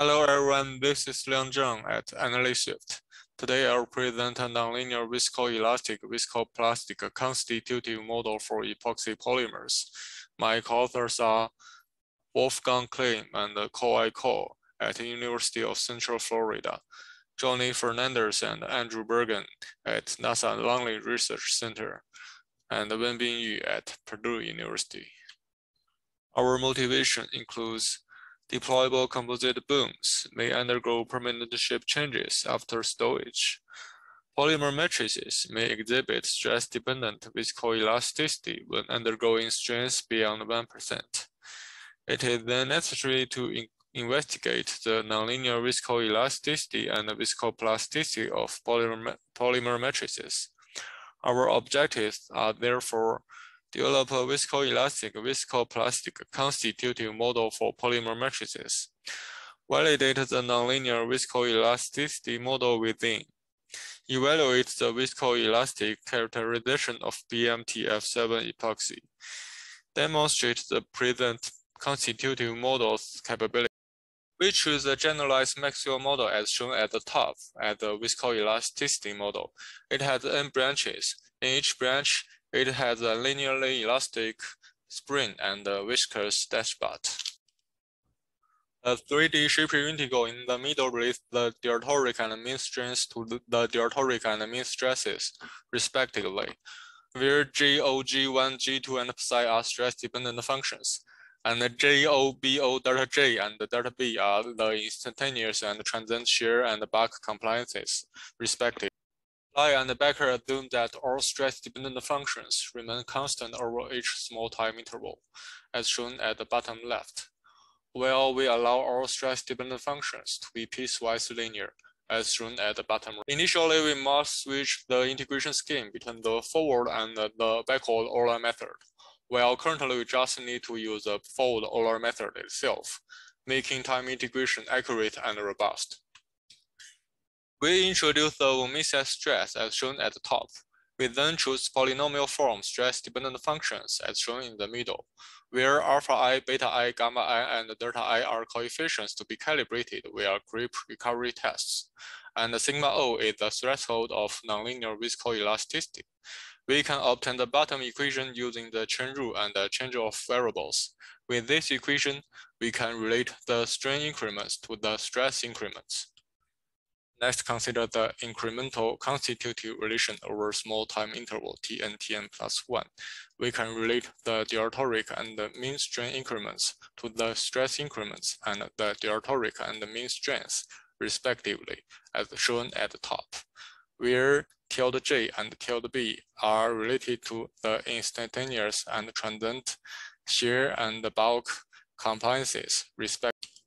Hello everyone, this is Liang Zhang at AnalySwift. Today I'll present a nonlinear viscoelastic viscoplastic constitutive model for epoxy polymers. My co-authors are Wolfgang Klimm and Kawai Kwok at the University of Central Florida, Johnny Fernandez and Andrew Bergan at NASA Langley Research Center, and Wenbin Yu at Purdue University. Our motivation includes Deployable composite booms may undergo permanent shape changes after stowage. Polymer matrices may exhibit stress-dependent viscoelasticity when undergoing strains beyond 1%. It is then necessary to in investigate the nonlinear viscoelasticity and viscoplasticity of polymer, polymer matrices. Our objectives are therefore develop a viscoelastic viscoplastic constitutive model for polymer matrices, validate the nonlinear viscoelasticity model within, evaluate the viscoelastic characterization of PMTF7 epoxy, demonstrate the present constitutive model's capability. We choose the generalized Maxwell model as shown at the top as the viscoelasticity model. It has n branches. In each branch, it has a linearly elastic spring and a viscous dashpot. A 3D Schapery integral in the middle relates the deviatoric and mean strengths to the deviatoric and mean stresses, respectively, where GO, G1, G2, and psi are stress-dependent functions, and the BO, delta J, and delta B are the instantaneous and transient shear and bulk compliances, respectively. Lai and Bakker assume that all stress-dependent functions remain constant over each small time interval, as shown at the bottom left, while we allow all stress-dependent functions to be piecewise linear, as shown at the bottom. Initially, we must switch the integration scheme between the forward and the backward Euler method, while currently we just need to use the forward Euler method itself, making time integration accurate and robust. We introduce the von stress as shown at the top. We then choose polynomial form stress-dependent functions as shown in the middle, where alpha i, beta i, gamma i, and delta i are coefficients to be calibrated via creep recovery tests. And sigma o is the threshold of nonlinear viscoelasticity. We can obtain the bottom equation using the chain rule and the change of variables. With this equation, we can relate the strain increments to the stress increments. Next, consider the incremental constitutive relation over small time interval Tn Tn plus 1. We can relate the deviatoric and the mean strain increments to the stress increments and the deviatoric and the mean strength, respectively, as shown at the top, where tilde J and tilde B are related to the instantaneous and transient shear and bulk compliances, respectively.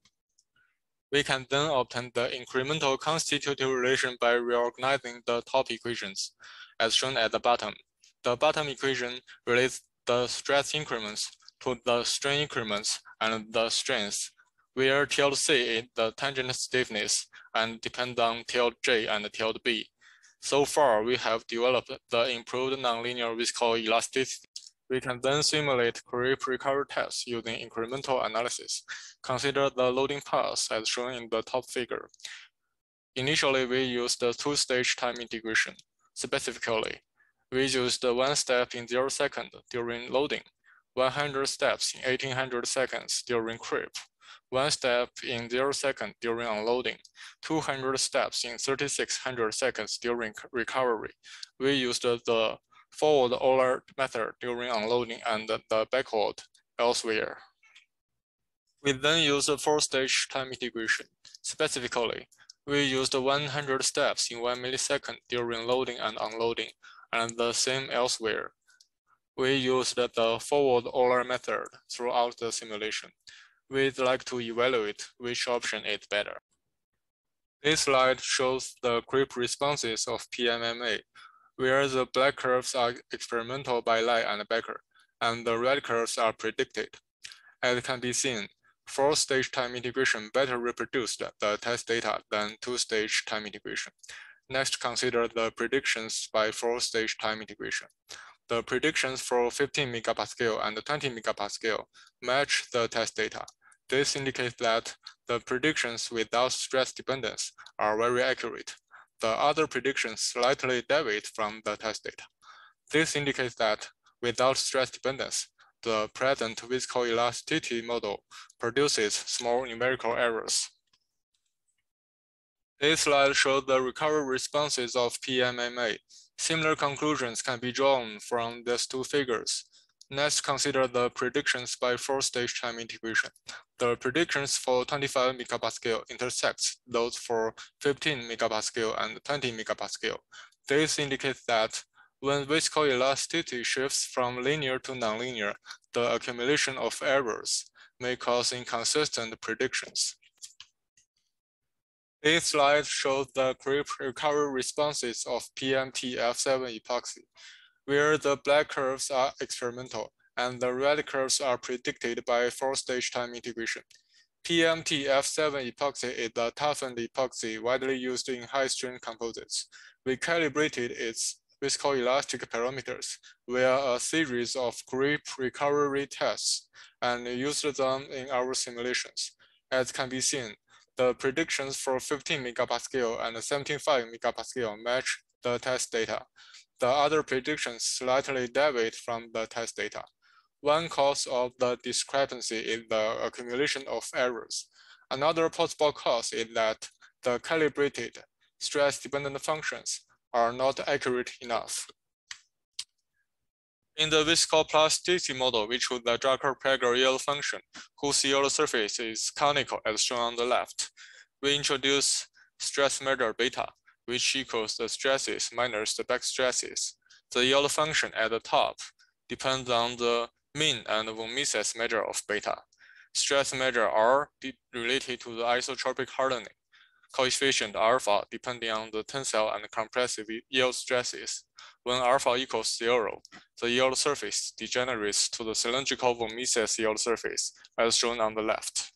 We can then obtain the incremental constitutive relation by reorganizing the top equations, as shown at the bottom. The bottom equation relates the stress increments to the strain increments and the strength, where tilde C is the tangent stiffness and depend on tilde J and tilde B. So far, we have developed the improved nonlinear viscoelasticity we can then simulate creep recovery tests using incremental analysis. Consider the loading path as shown in the top figure. Initially, we used the two-stage time integration. Specifically, we used one step in zero second during loading, 100 steps in 1800 seconds during creep, one step in zero second during unloading, 200 steps in 3600 seconds during recovery. We used the forward Euler method during unloading and the backward elsewhere. We then use a four-stage time integration. Specifically, we used 100 steps in one millisecond during loading and unloading, and the same elsewhere. We used the uh, forward Euler method throughout the simulation. We'd like to evaluate which option is better. This slide shows the creep responses of PMMA where the black curves are experimental by Lai and Bakker, and the red curves are predicted. As can be seen, four-stage time integration better reproduced the test data than two-stage time integration. Next, consider the predictions by four-stage time integration. The predictions for 15 megapascal and 20 megapascal match the test data. This indicates that the predictions without stress dependence are very accurate. The other predictions slightly deviate from the test data. This indicates that without stress dependence, the present viscoelasticity model produces small numerical errors. This slide shows the recovery responses of PMMA. Similar conclusions can be drawn from these two figures. Next, consider the predictions by four-stage time integration. The predictions for 25 megapascal intersects those for 15 megapascal and 20 megapascal. This indicates that when viscoelasticity shifts from linear to nonlinear, the accumulation of errors may cause inconsistent predictions. This slide shows the creep recovery responses of PMTF7 epoxy, where the black curves are experimental and the red curves are predicted by four-stage time integration. PMTF7 epoxy is a toughened epoxy widely used in high-strength composites. We calibrated its viscoelastic parameters via a series of creep recovery tests and used them in our simulations. As can be seen, the predictions for 15 megapascal and 75 megapascal match the test data. The other predictions slightly deviate from the test data. One cause of the discrepancy is the accumulation of errors. Another possible cause is that the calibrated stress-dependent functions are not accurate enough. In the viscoplasticity model, we choose the Drucker-Prager yield function, whose yield surface is conical as shown on the left. We introduce stress measure beta, which equals the stresses minus the back stresses. The yield function at the top depends on the mean and von Mises measure of beta. Stress measure R related to the isotropic hardening coefficient alpha depending on the tensile and compressive yield stresses. When alpha equals zero, the yield surface degenerates to the cylindrical von Mises yield surface, as shown on the left.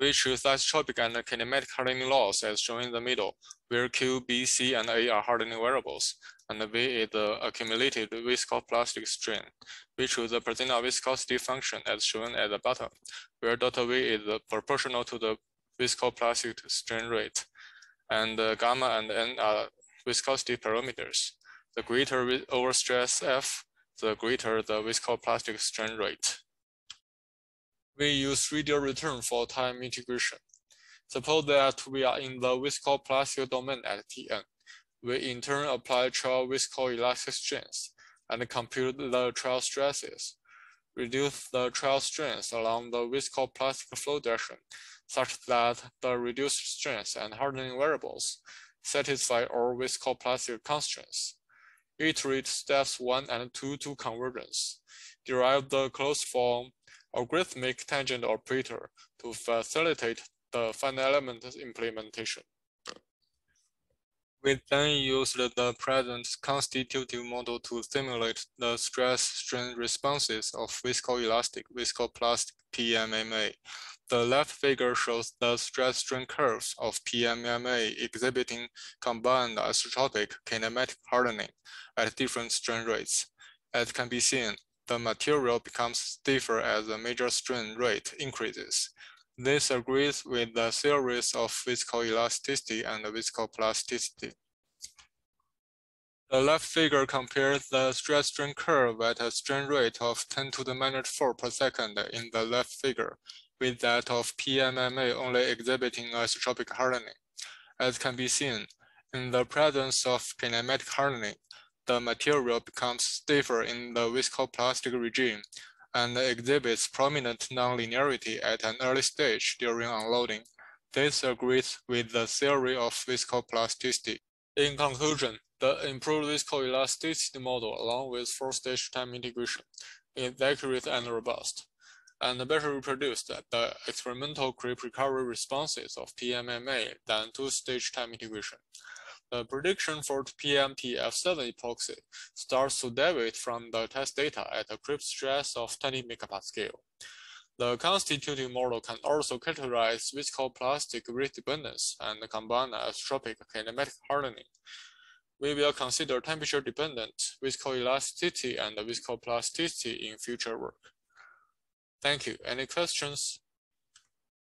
We choose isotropic and kinematic hardening laws as shown in the middle, where Q, B, C, and A are hardening variables, and V is the accumulated viscoplastic strain. We choose the Perzyna viscosity function as shown at the bottom, where delta V is proportional to the viscoplastic strain rate, and gamma and n are viscosity parameters. The greater overstress F, the greater the viscoplastic strain rate. We use radial return for time integration. Suppose that we are in the viscoplastic domain at Tn. We in turn apply trial viscoelastic strains and compute the trial stresses. Reduce the trial strains along the viscoplastic flow direction such that the reduced strength and hardening variables satisfy all viscoplastic constraints. Iterate steps 1 and 2 to convergence. Derive the closed form algorithmic tangent operator to facilitate the finite element implementation. We then used the present constitutive model to simulate the stress strain responses of viscoelastic viscoplastic PMMA the left figure shows the stress strain curves of PMMA exhibiting combined isotropic kinematic hardening at different strain rates. As can be seen, the material becomes stiffer as the major strain rate increases. This agrees with the theories of viscoelasticity and viscoplasticity. The left figure compares the stress strain curve at a strain rate of 10 to the minus 4 per second in the left figure with that of PMMA only exhibiting isotropic hardening. As can be seen, in the presence of kinematic hardening, the material becomes stiffer in the viscoplastic regime and exhibits prominent nonlinearity at an early stage during unloading. This agrees with the theory of viscoplasticity. In conclusion, the improved viscoelasticity model, along with four-stage time integration, is accurate and robust and better reproduced the experimental creep recovery responses of PMMA than two-stage time integration. The prediction for PMTF7 epoxy starts to deviate from the test data at a creep stress of 20 megapascal. The constitutive model can also characterize viscoplastic rate dependence and combine isotropic kinematic hardening. We will consider temperature-dependent viscoelasticity and viscoplasticity in future work. Thank you. Any questions?